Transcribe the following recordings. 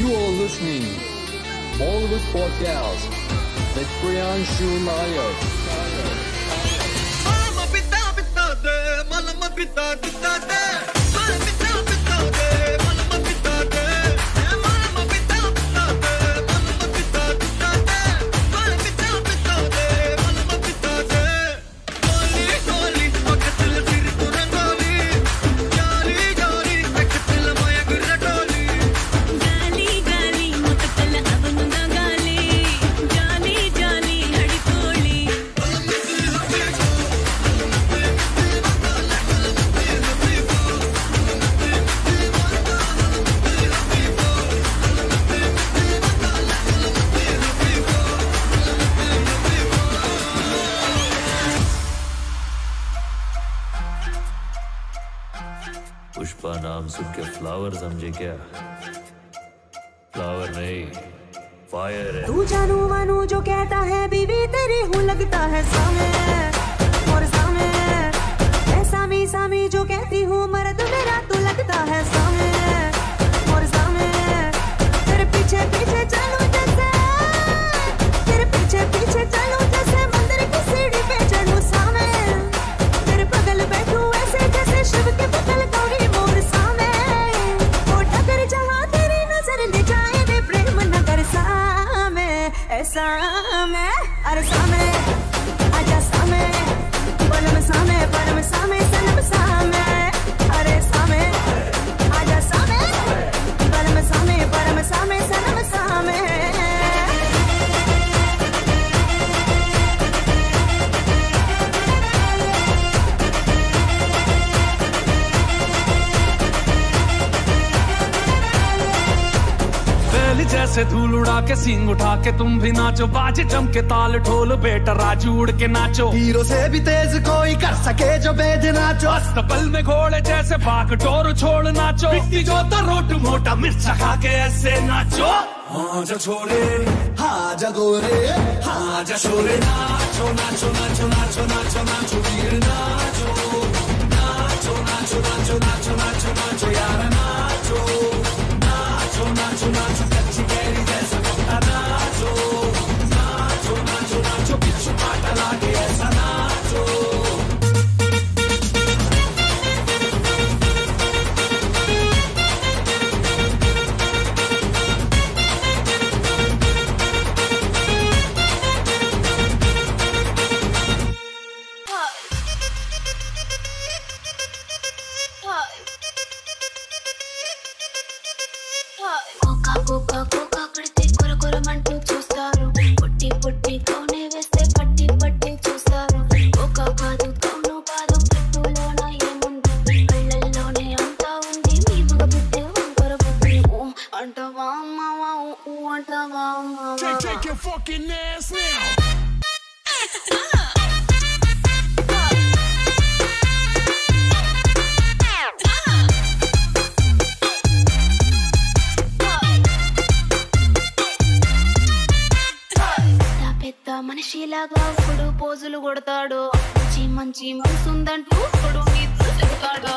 You are listening Bollywood Podcast with Priyan Shumayer Mama pita pita de, mama pita pita de, mama Summer, summer. जैसे धूल उड़ा के सींग उठा के तुम भी नाचो बाजे जम के ताल ढोल बेटा राजू उड़ के नाचो हीरो से भी तेज कोई कर सके जो बेद नाचो अस्तबल में घोड़े जैसे भाग डोर छोड़ नाचो जो रोट मोटा मिर्चा खा के ऐसे नाचो हाँ जा छोरे हाँ जगोरे हाँ जा छोरे नाचो नाचो नाचो नाचो नाचो नाचो वीर नाचो नाचो नाचो नाचो नाचो नाचो नाचो यार नाचो shake your fucking ass now. మనిషిలాగా ఇప్పుడు పోజులు కొడతాడు మంచి మంచి మనసుందంటూ ఇప్పుడు నీతో చెబుతాడు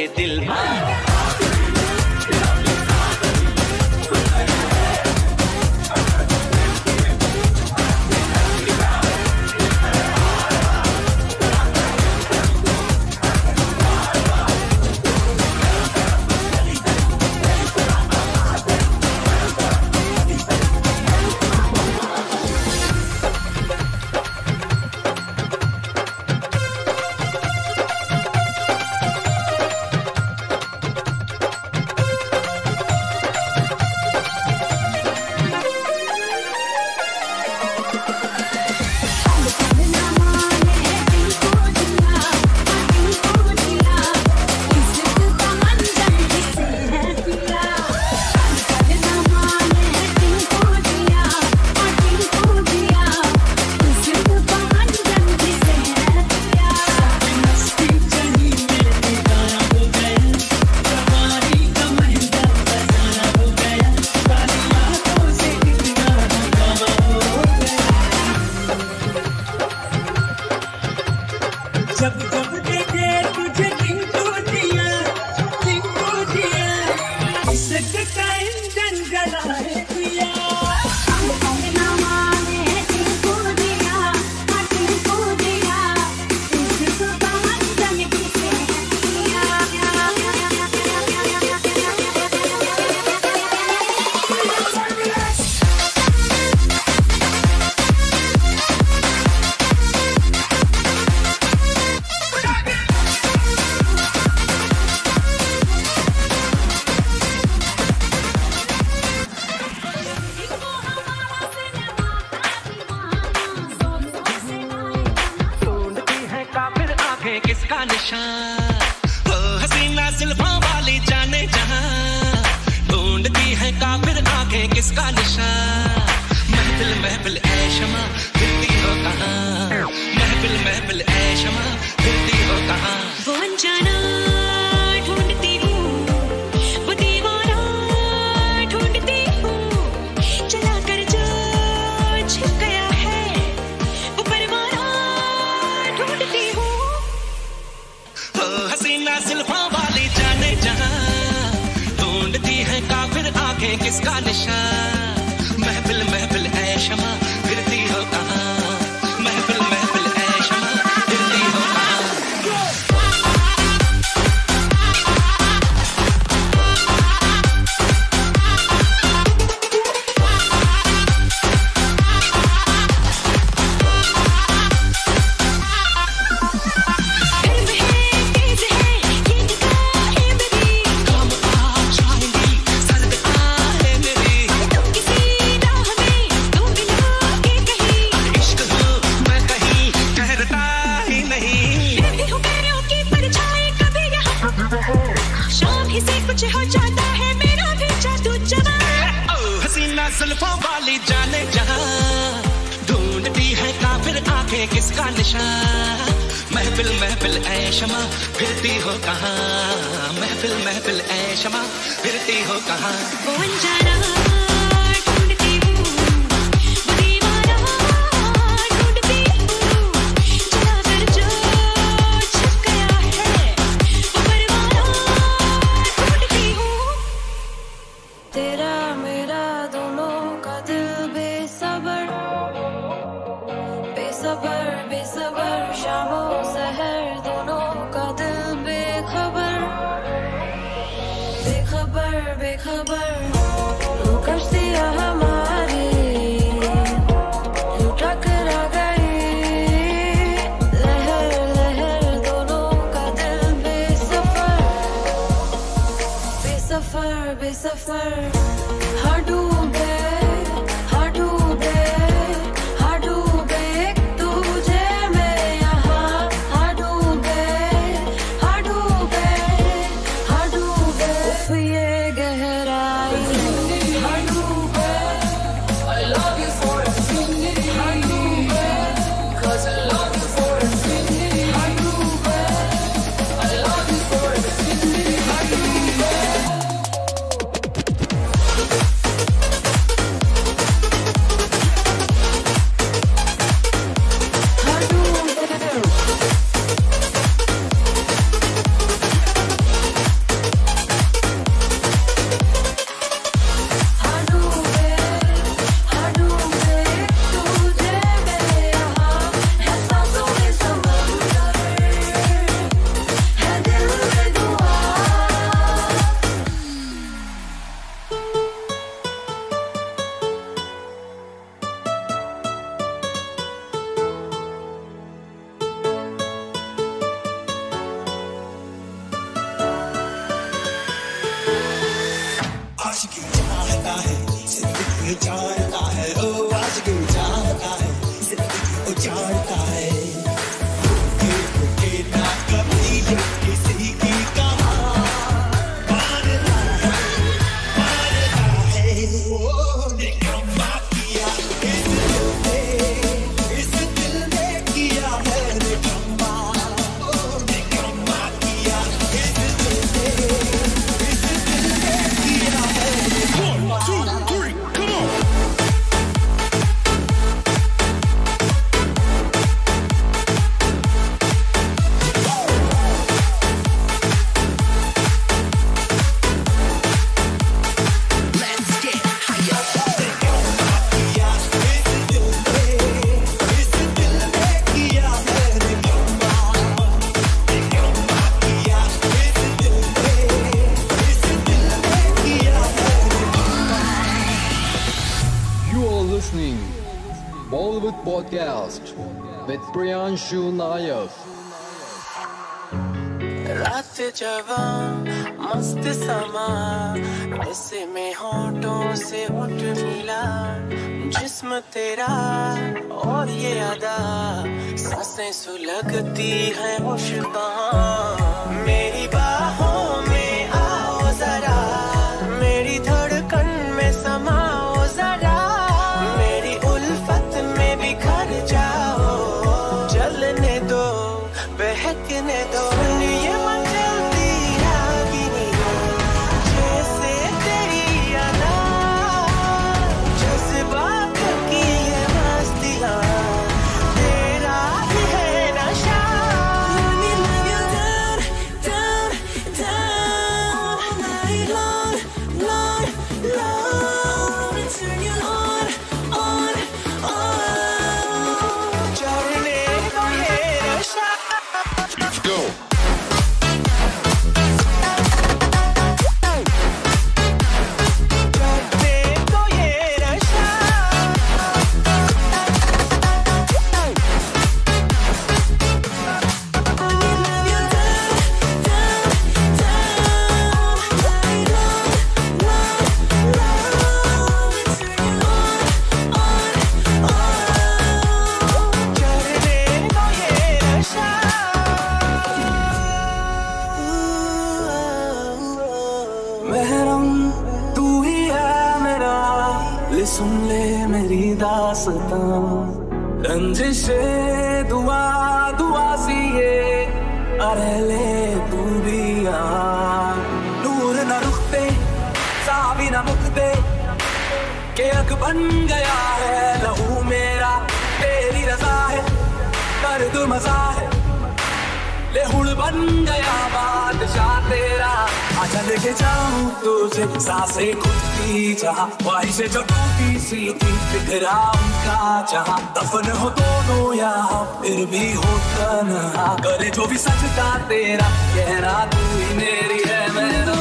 के दिल। में Yeah, yeah, yeah. थे किसका निशान महफिल महफिल, ऐ शमा, फिरती हो कहा? महफिल महफिल, ऐ शमा, फिरती हो कहा? जा sir. It's all Brian Shunayev. Rati masti sama, aise me hoton se uth mila, jism tera aur ye ada, saansein sulagti hai woh. महरम तू ही है मेरा। ले सुन ले मेरी दासता। रंजिशे, दुआ दुआ सी ये। अरे ले तू भी आ। नूर न रुकते साबी न मुकते के अग बन गया है, लहू मेरा, तेरी रजा है। दर्द मज़ा है। ले हुड़ बन गया बादशाह तेरा। आजा लेके जाऊँ तुझे साँसें खुदती, जहाँ ख्वाहिशें जो टूटी सी थी बिखरा का जहाँ दफन हो दोनों यहाँ, फिर भी हो तन्हा करे जो भी सचता तेरा कहना तू ही मेरी है मेरा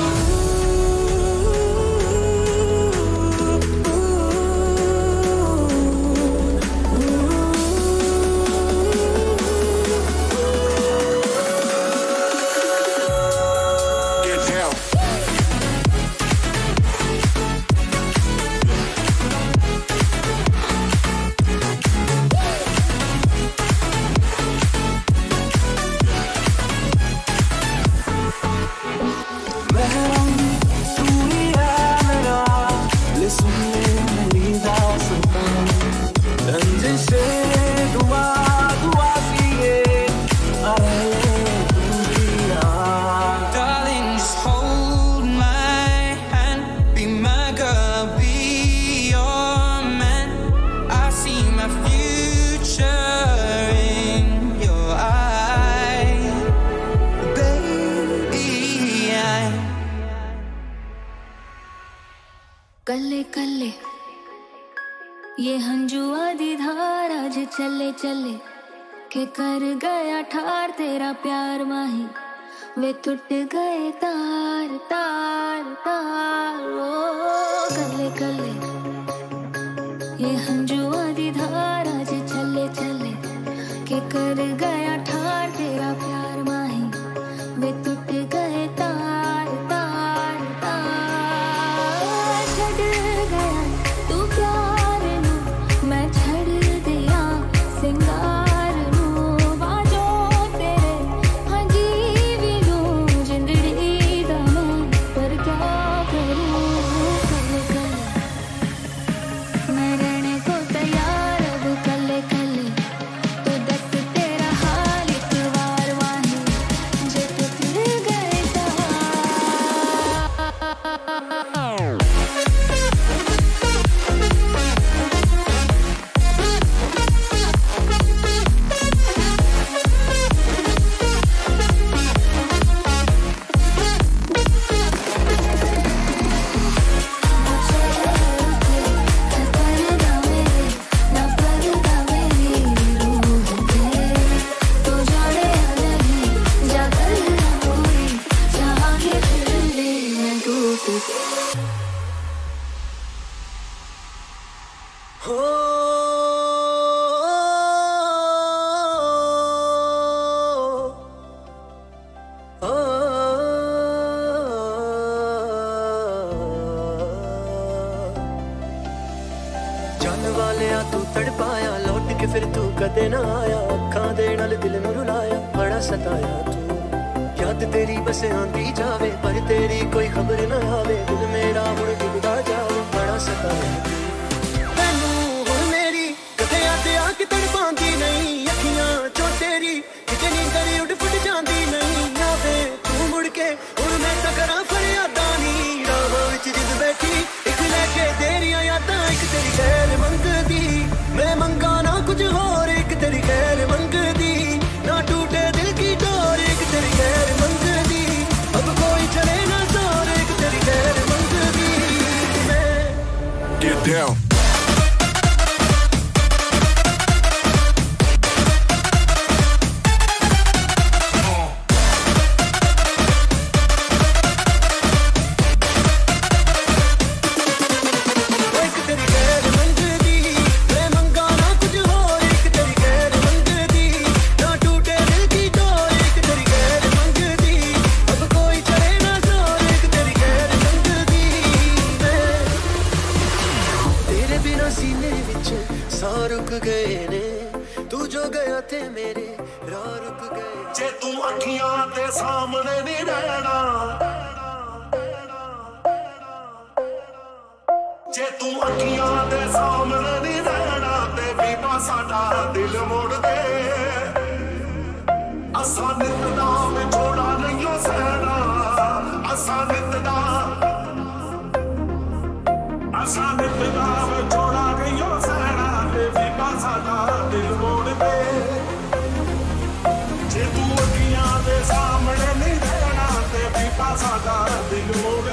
say चले चले, के कर गया ठार तेरा प्यार माही। वे टूट गए तार तार तार, ओ, गले गले। ये हंजुआ दी धार आज चले चले, के कर गया ਕੇ ਫਿਰ ਤੂੰ ਕਦੇ ਨਾ ਆਇਆ, ਅੱਖਾਂ ਦੇ ਨਾਲ ਦਿਲ ਨੂੰ ਰੁਲਾਇਆ, ਬੜਾ ਸਤਾਇਆ ਤੂੰ। ਯਾਦ ਤੇਰੀ ਬਸ ਆਂਦੀ ਜਾਵੇ, ਪਰ ਤੇਰੀ ਕੋਈ ਖਬਰ ਨਾ ਆਵੇ, ਦਿਲ ਮੇਰਾ ਹੁਣ ਡੁੱਬਦਾ ਜਾਵੇ, ਬੜਾ ਸਤਾਇਆ ਸੀਨੇ ਵਿੱਚ ਸਾਹ ਰੁਕ ਗਏ ਨੇ। ਤੂੰ ਜੋ ਗਿਆ ਤੇ ਮੇਰੇ ਰਾਹ ਰੁਕ ਗਏ। ਜੇ ਤੂੰ ਅੱਖੀਆਂ ਦੇ ਸਾਹਮਣੇ ਨਹੀਂ ਰਹਿਣਾ, ਜੇ ਤੂੰ ਅੱਖੀਆਂ ਦੇ ਸਾਹਮਣੇ ਨਹੀਂ ਰਹਿਣਾ, ਤੇ ਬੀਬਾ ਸਾਡਾ ਦਿਲ ਮੋੜ ਦੇ। ਅਸਾਂ ਨਿਤ ਦਾ ਵਿਛੋੜਾ ਨਹੀਂ ਓ ਸਹਿਣਾ, ਅਸਾਂ ਨਿਤ ਦਾ ਅਸਾਂ ਨਿਤ ਦਾ Mandalorian.